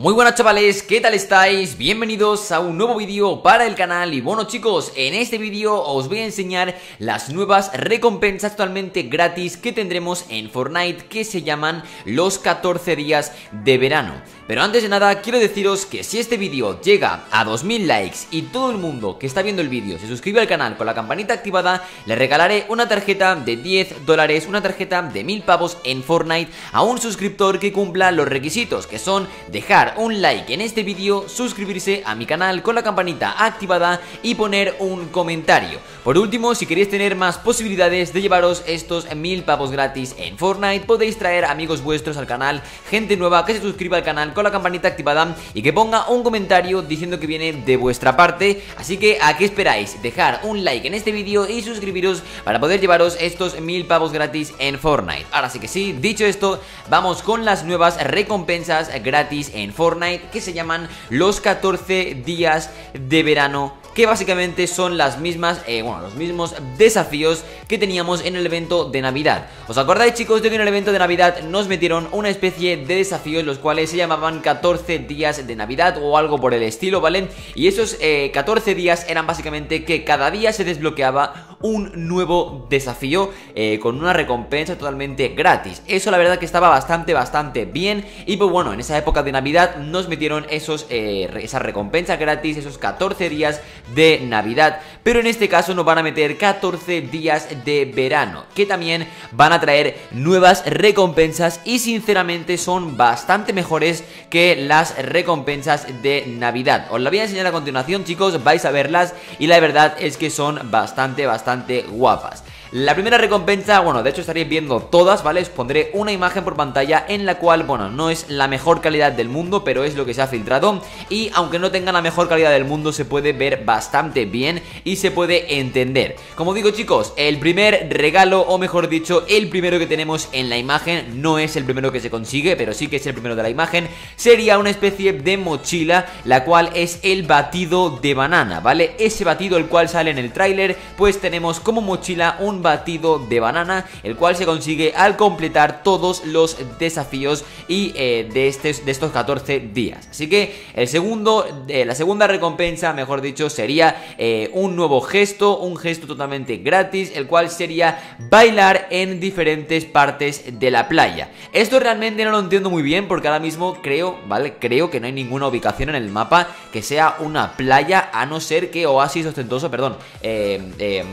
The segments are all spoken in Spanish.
Muy buenas chavales, ¿qué tal estáis? Bienvenidos a un nuevo vídeo para el canal y bueno chicos, en este vídeo os voy a enseñar las nuevas recompensas totalmente gratis que tendremos en Fortnite que se llaman los 14 días de verano. Pero antes de nada quiero deciros que si este vídeo llega a 2000 likes y todo el mundo que está viendo el vídeo se suscribe al canal con la campanita activada, le regalaré una tarjeta de 10 dólares, una tarjeta de 1000 pavos en Fortnite a un suscriptor que cumpla los requisitos que son dejar un like en este vídeo, suscribirse a mi canal con la campanita activada y poner un comentario. Por último, si queréis tener más posibilidades de llevaros estos mil pavos gratis en Fortnite, podéis traer amigos vuestros al canal, gente nueva que se suscriba al canal con la campanita activada y que ponga un comentario diciendo que viene de vuestra parte. Así que, ¿a qué esperáis? Dejar un like en este vídeo y suscribiros para poder llevaros estos mil pavos gratis en Fortnite. Ahora sí que sí, dicho esto, vamos con las nuevas recompensas gratis en Fortnite que se llaman los 14 días de verano que básicamente son las mismas, eh, bueno, los mismos desafíos que teníamos en el evento de Navidad. ¿Os acordáis chicos de que en el evento de Navidad nos metieron una especie de desafíos los cuales se llamaban 14 días de Navidad o algo por el estilo, ¿vale? Y esos 14 eh, días eran básicamente que cada día se desbloqueaba un nuevo desafío eh, con una recompensa totalmente gratis. Eso la verdad que estaba bastante, bastante bien y pues bueno, en esa época de Navidad nos metieron esos, esa recompensa gratis, esos 14 días de Navidad. Pero en este caso nos van a meter 14 días de verano, que también van a traer nuevas recompensas y sinceramente son bastante mejores que las recompensas de Navidad. Os la voy a enseñar a continuación chicos, vais a verlas y la verdad es que son bastante, bastante guapas. La primera recompensa, bueno, de hecho estaréis viendo todas, ¿vale? Os pondré una imagen por pantalla en la cual, bueno, no es la mejor calidad del mundo, pero es lo que se ha filtrado y aunque no tenga la mejor calidad del mundo se puede ver bastante bien y se puede entender. Como digo chicos, el primer regalo, o mejor dicho, el primero que tenemos en la imagen, no es el primero que se consigue, pero sí que es el primero de la imagen, sería una especie de mochila, la cual es el batido de banana, ¿vale? Ese batido el cual sale en el tráiler, pues tenemos como mochila un batido de banana, el cual se consigue al completar todos los desafíos y eh, de, este, de estos 14 días. Así que el segundo, eh, la segunda recompensa, mejor dicho, sería eh, un nuevo gesto, un gesto totalmente gratis, el cual sería bailar en diferentes partes de la playa. Esto realmente no lo entiendo muy bien porque ahora mismo creo, ¿vale? Creo que no hay ninguna ubicación en el mapa que sea una playa, a no ser que Oasis ostentoso, perdón,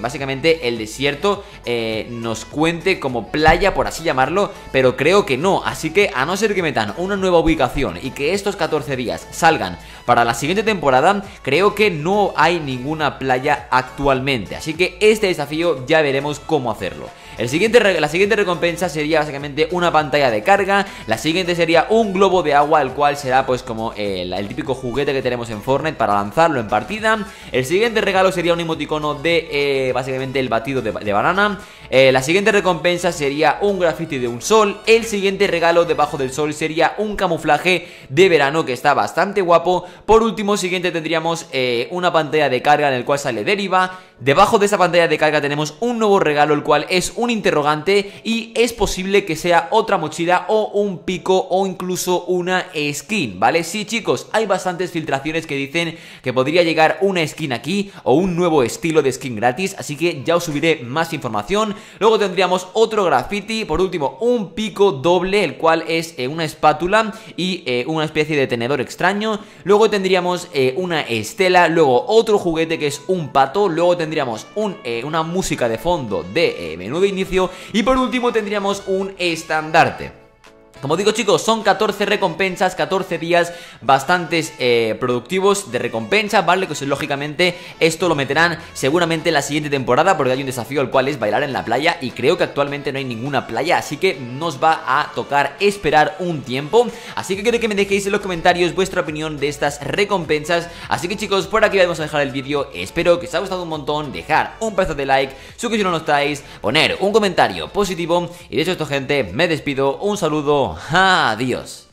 básicamente el desierto eh, nos cuente como playa, por así llamarlo, pero creo que no. Así que a no ser que metan una nueva ubicación y que estos 14 días salgan para la siguiente temporada, creo que no hay ninguna playa actualmente. Así que este desafío ya veremos cómo hacerlo. El siguiente, la siguiente recompensa sería básicamente una pantalla de carga. La siguiente sería un globo de agua El cual será pues como el, típico juguete que tenemos en Fortnite para lanzarlo en partida. El siguiente regalo sería un emoticono de eh, básicamente el batido de, banana eh, La siguiente recompensa sería un graffiti de un sol El siguiente regalo debajo del sol sería un camuflaje de verano que está bastante guapo Por último, siguiente tendríamos eh, una pantalla de carga en el cual sale deriva Debajo de esa pantalla de carga tenemos un nuevo regalo el cual es un interrogante y es posible que sea otra mochila o un pico o incluso una skin, ¿vale? Sí chicos, hay bastantes filtraciones que dicen que podría llegar una skin aquí o un nuevo estilo de skin gratis, así que ya os subiré más información. Luego tendríamos otro graffiti, por último un pico doble, el cual es eh, una espátula y eh, una especie de tenedor extraño. Luego tendríamos eh, una estela, luego otro juguete que es un pato, luego tendríamos un, una música de fondo de menú de inicio y por último tendríamos un estandarte. Como digo chicos, son 14 recompensas, 14 días bastantes eh, productivos de recompensa, ¿vale? Que lógicamente esto lo meterán seguramente en la siguiente temporada porque hay un desafío el cual es bailar en la playa y creo que actualmente no hay ninguna playa, así que nos va a tocar esperar un tiempo. Así que quiero que me dejéis en los comentarios vuestra opinión de estas recompensas. Así que chicos, por aquí vamos a dejar el vídeo, espero que os haya gustado un montón, dejar un pedazo de like, suscribiros si no lo estáis, poner un comentario positivo y de hecho esto gente, me despido, un saludo Adiós.